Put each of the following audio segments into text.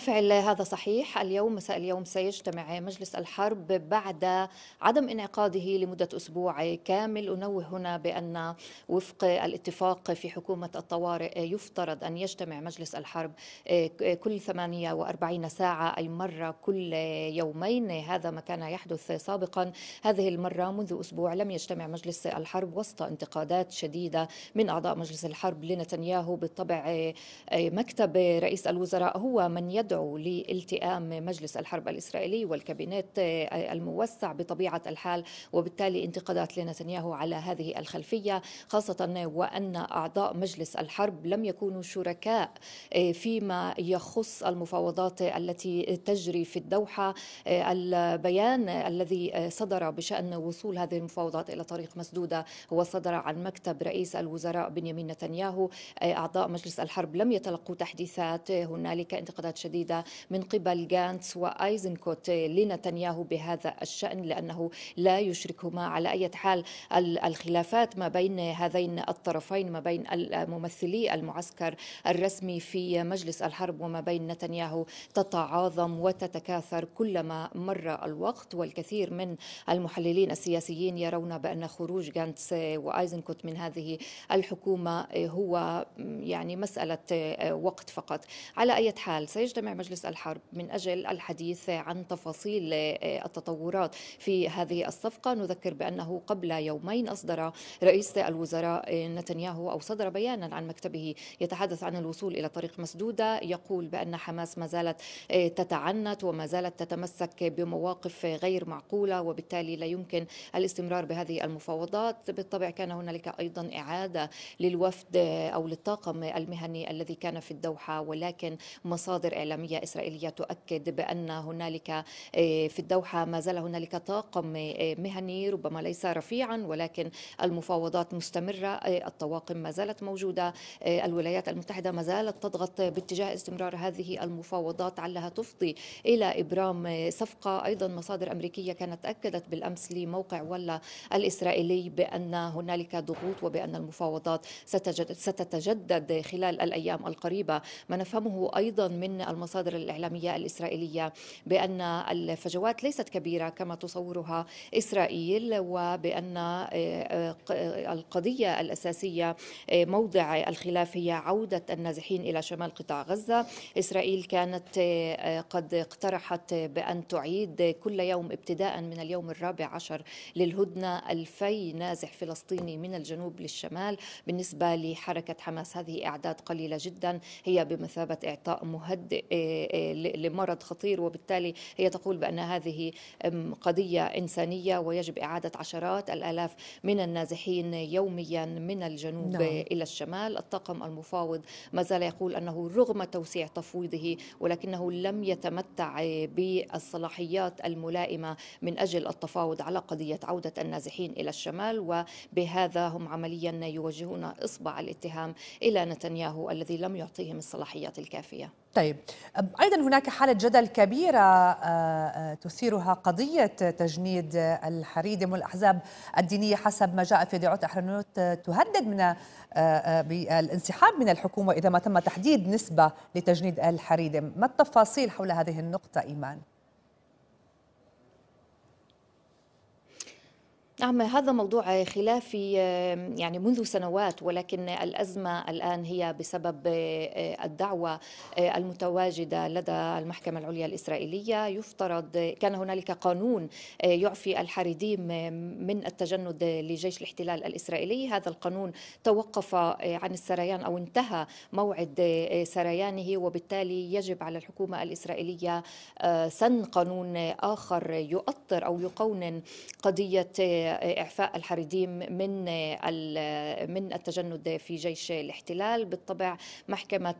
بالفعل هذا صحيح. اليوم مساء اليوم سيجتمع مجلس الحرب بعد عدم انعقاده لمدة أسبوع كامل. أنوه هنا بأن وفق الاتفاق في حكومة الطوارئ يفترض أن يجتمع مجلس الحرب كل 48 ساعة أي مرة كل يومين. هذا ما كان يحدث سابقا هذه المرة منذ أسبوع لم يجتمع مجلس الحرب وسط انتقادات شديدة من أعضاء مجلس الحرب لنتنياهو بالطبع. مكتب رئيس الوزراء هو من يدعو لالتئام مجلس الحرب الإسرائيلي والكابينت الموسع بطبيعة الحال وبالتالي انتقادات لنتنياهو على هذه الخلفية خاصة وأن أعضاء مجلس الحرب لم يكونوا شركاء فيما يخص المفاوضات التي تجري في الدوحة. البيان الذي صدر بشأن وصول هذه المفاوضات إلى طريق مسدودة هو صدر عن مكتب رئيس الوزراء بنيامين نتنياهو. أعضاء مجلس الحرب لم يتلقوا تحديثات. هنالك انتقادات شديدة من قبل جانتس وآيزنكوت لنتنياهو بهذا الشأن لأنه لا يشركهما على أي حال الخلافات ما بين هذين الطرفين ما بين ممثلي المعسكر الرسمي في مجلس الحرب وما بين نتنياهو تتعاظم وتتكاثر كلما مر الوقت. والكثير من المحللين السياسيين يرون بأن خروج جانتس وآيزنكوت من هذه الحكومة هو يعني مسألة وقت فقط. على أي حال سيجتمع مجلس الحرب من أجل الحديث عن تفاصيل التطورات في هذه الصفقة. نذكر بأنه قبل يومين أصدر رئيس الوزراء نتنياهو أو صدر بيانا عن مكتبه يتحدث عن الوصول إلى طريق مسدودة. يقول بأن حماس ما زالت تتعنت وما زالت تتمسك بمواقف غير معقولة وبالتالي لا يمكن الاستمرار بهذه المفاوضات. بالطبع كان هنالك أيضا إعادة للوفد أو للطاقم المهني الذي كان في الدوحة ولكن مصادر إعلامية إسرائيلية تؤكد بأن هنالك في الدوحة ما زال هنالك طاقم مهني ربما ليس رفيعا ولكن المفاوضات مستمرة الطواقم ما زالت موجودة الولايات المتحدة ما زالت تضغط باتجاه استمرار هذه المفاوضات علها تفضي إلى إبرام صفقة. أيضا مصادر أمريكية كانت أكدت بالأمس لموقع ولا الإسرائيلي بأن هنالك ضغوط وبأن المفاوضات ستتجدد خلال الأيام القريبة. ما نفهمه أيضا من المصادر الإعلامية الإسرائيلية بأن الفجوات ليست كبيرة كما تصورها إسرائيل وبأن القضية الأساسية موضع الخلاف هي عودة النازحين إلى شمال قطاع غزة. إسرائيل كانت قد اقترحت بأن تعيد كل يوم ابتداء من اليوم الرابع عشر للهدنة ألفي نازح فلسطيني من الجنوب للشمال بالنسبة لحركة حماس. هذه أعداد قليلة جدا هي بمثابة إعطاء مهدئ لمرض خطير وبالتالي هي تقول بأن هذه قضية إنسانية ويجب إعادة عشرات الآلاف من النازحين يوميا من الجنوب نعم. إلى الشمال الطاقم المفاوض ما زال يقول أنه رغم توسيع تفويضه ولكنه لم يتمتع بالصلاحيات الملائمة من أجل التفاوض على قضية عودة النازحين إلى الشمال وبهذا هم عمليا يوجهون إصبع الاتهام إلى نتنياهو الذي لم يعطيهم الصلاحيات الكافية طيب أيضا هناك حالة جدل كبيرة تثيرها قضية تجنيد الحريدم والاحزاب الدينية حسب ما جاء في دعوه احرنوت تهدد من بالانسحاب من الحكومة اذا ما تم تحديد نسبة لتجنيد الحريدم ما التفاصيل حول هذه النقطة إيمان؟ نعم هذا موضوع خلافي يعني منذ سنوات ولكن الأزمة الآن هي بسبب الدعوة المتواجدة لدى المحكمة العليا الإسرائيلية. يفترض كان هنالك قانون يعفي الحريديم من التجند لجيش الاحتلال الإسرائيلي. هذا القانون توقف عن السريان أو انتهى موعد سريانه وبالتالي يجب على الحكومة الإسرائيلية سن قانون آخر يؤطر أو يقونن قضية إعفاء الحريديم من من التجند في جيش الاحتلال. بالطبع محكمة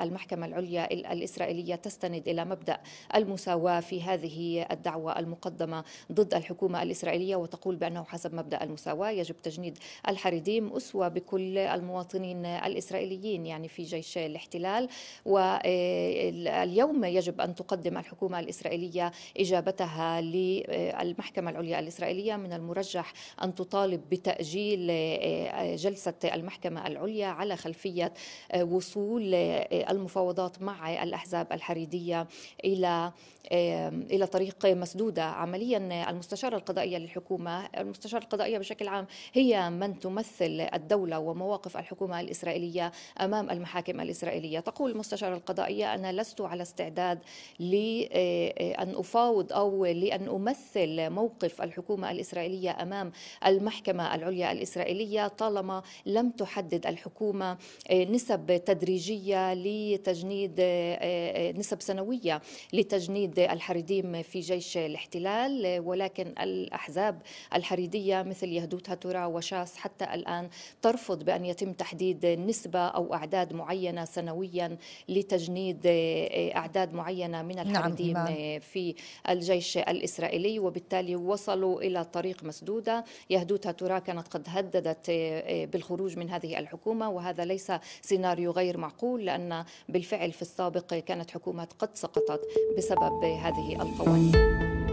المحكمة العليا الإسرائيلية تستند إلى مبدأ المساواة في هذه الدعوة المقدمة ضد الحكومة الإسرائيلية وتقول بأنه حسب مبدأ المساواة يجب تجنيد الحريديم أسوة بكل المواطنين الإسرائيليين يعني في جيش الاحتلال. واليوم يجب أن تقدم الحكومة الإسرائيلية إجابتها للمحكمة العليا الإسرائيلية من المرجح ترجح أن تطالب بتأجيل جلسة المحكمة العليا على خلفية وصول المفاوضات مع الأحزاب الحريدية إلى إلى طريق مسدودة. عمليا المستشارة القضائية للحكومة المستشارة القضائية بشكل عام هي من تمثل الدولة ومواقف الحكومة الإسرائيلية أمام المحاكم الإسرائيلية. تقول المستشارة القضائية أنا لست على استعداد لأن أفاوض أو لأن أمثل موقف الحكومة الإسرائيلية أمام المحكمة العليا الإسرائيلية طالما لم تحدد الحكومة نسب تدريجية لتجنيد نسب سنوية لتجنيد الحريديم في جيش الاحتلال ولكن الأحزاب الحريدية مثل يهدوت هاتورا وشاس حتى الآن ترفض بأن يتم تحديد نسبة أو أعداد معينة سنويا لتجنيد أعداد معينة من نعم، الحريديم نعم. في الجيش الإسرائيلي وبالتالي وصلوا إلى طريق مسدودة. يهدوت هاتورا كانت قد هددت بالخروج من هذه الحكومة وهذا ليس سيناريو غير معقول لأن بالفعل في السابق كانت حكومات قد سقطت بسبب هذه القوانين.